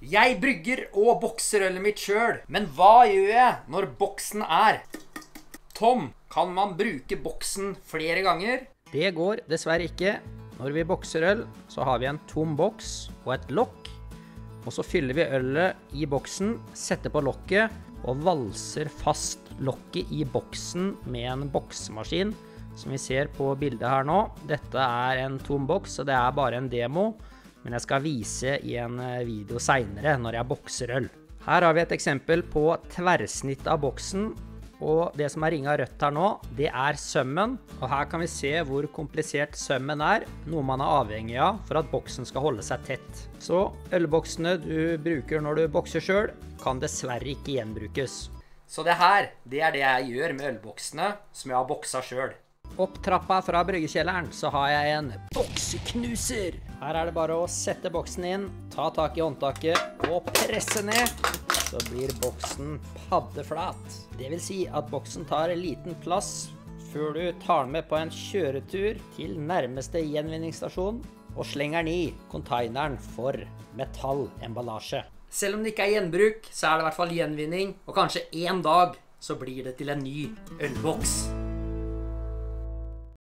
Jeg brygger og bokser ølet mitt sjøl, men hva gjør jeg når boksen er tom? Kan man bruke boksen flere ganger? Det går dessverre ikke. Når vi bokser øl, så har vi en tom boks og et lokk. Og så fyller vi ølet i boksen, setter på lokket og valser fast lokket i boksen med en boksemaskin, som vi ser på bildet her nå. Dette er en tom boks, og det er bare en demo, men jeg skal vise i en eh, video seinere, når jeg bokser øl. Her har vi et eksempel på tverrsnitt av boksen, og det som er ringa rødt her nå, det er sømmen. Og her kan vi se hvor komplisert sømmen er, noe man er avhengig av for at boksen skal holde seg tett. Så ølboksene du bruker når du bokser sjøl, kan dessverre ikke gjenbrukes. Så det her, det er det jeg gjør med ølboksene som jeg har boksa sjøl. Opp trappa fra bryggekjelleren så har jeg en bokseknuser. Her er det bare å sette boksen inn, ta tak i håndtaket og presse ned. Så blir boksen paddeflat. Det vil si at boksen tar en liten plass før du tar den med på en kjøretur til nærmeste gjenvinningsstasjon og slenger den i containeren for metallemballasje. Selv om det ikke er gjenbruk, så er det i hvert fall gjenvinning, og kanskje en dag så blir det til en ny ølboks.